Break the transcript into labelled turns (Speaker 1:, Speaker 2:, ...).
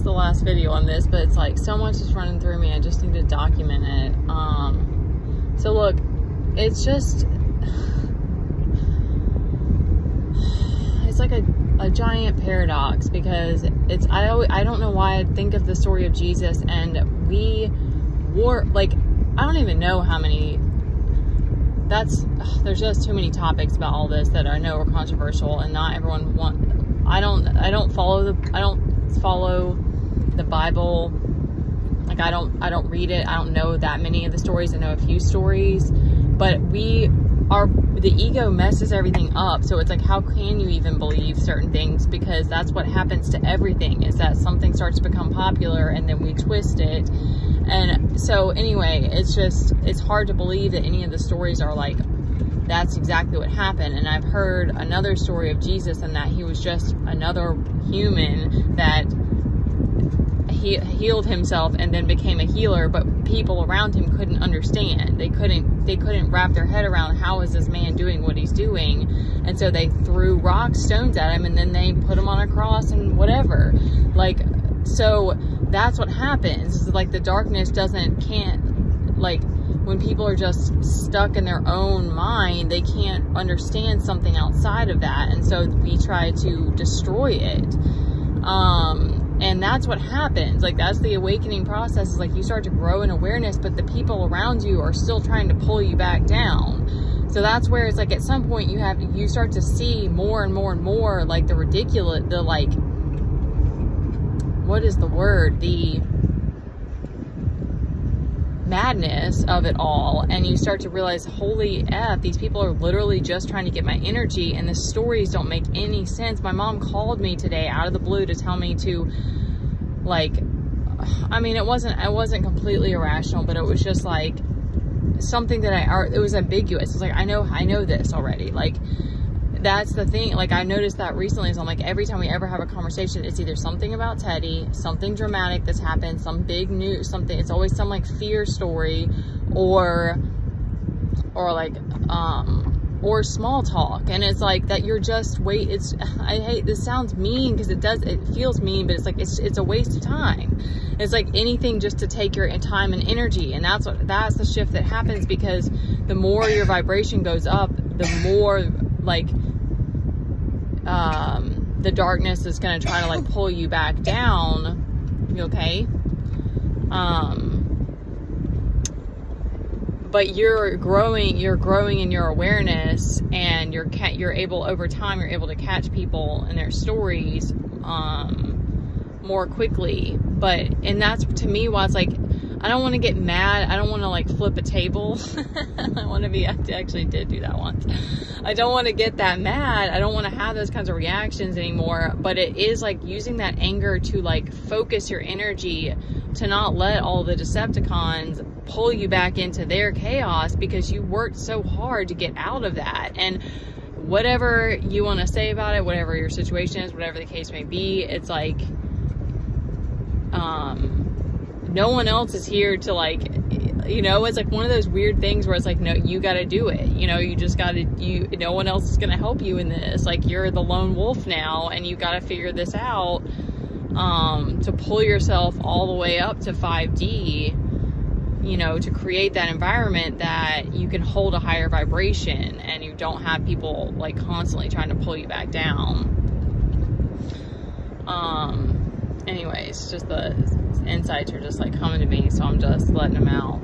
Speaker 1: the last video on this, but it's like so much is running through me. I just need to document it. Um, so look, it's just, it's like a, a giant paradox because it's, I always, I don't know why I think of the story of Jesus and we wore, like, I don't even know how many that's there's just too many topics about all this that I know are controversial and not everyone want I don't I don't follow the I don't follow the Bible like I don't I don't read it. I don't know that many of the stories. I know a few stories. But we are the ego messes everything up. So it's like how can you even believe certain things? Because that's what happens to everything is that something starts to become popular and then we twist it. And so anyway it's just it's hard to believe that any of the stories are like that's exactly what happened. And i've heard another story of jesus and that he was just another human that he healed himself and then became a healer but people around him couldn't understand. They couldn't they couldn't wrap their head around how is this man doing what he's doing. And so they threw rocks stones at him and then they put him on a cross and whatever. Like so that's what happens. Like the darkness doesn't can't like when people are just stuck in their own mind they can't understand something outside of that. And so we try to destroy it. Um and that's what happens. Like that's the awakening process is like you start to grow in awareness but the people around you are still trying to pull you back down. So that's where it's like at some point you have you start to see more and more and more like the ridiculous the like what is the word? The of it all and you start to realize holy f these people are literally just trying to get my energy and the stories don't make any sense. My mom called me today out of the blue to tell me to like i mean it wasn't it wasn't completely irrational but it was just like something that i it was ambiguous. It's like i know i know this already. Like that's the thing like i noticed that recently so i'm like every time we ever have a conversation it's either something about teddy something dramatic that's happened some big news something it's always some like fear story or or like um or small talk. And it's like that you're just wait it's i hate this sounds mean because it does it feels mean but it's like it's it's a waste of time. It's like anything just to take your time and energy and that's what that's the shift that happens because the more your vibration goes up the more like the darkness is going to try to like pull you back down. You okay? Um, but you're growing, you're growing in your awareness and you're, you're able over time, you're able to catch people and their stories, um, more quickly. But, and that's to me why it's like, I don't want to get mad. I don't want to like flip a table. I want to be, I actually did do that once. I don't want to get that mad. I don't want to have those kinds of reactions anymore. But it is like using that anger to like focus your energy to not let all the Decepticons pull you back into their chaos because you worked so hard to get out of that. And whatever you want to say about it, whatever your situation is, whatever the case may be, it's like, um, no one else is here to like you know it's like one of those weird things where it's like no you got to do it. You know you just got to you no one else is going to help you in this. Like you're the lone wolf now and you got to figure this out um to pull yourself all the way up to 5D you know to create that environment that you can hold a higher vibration and you don't have people like constantly trying to pull you back down um anyways just the insights are just like coming to me, so I'm just letting them out.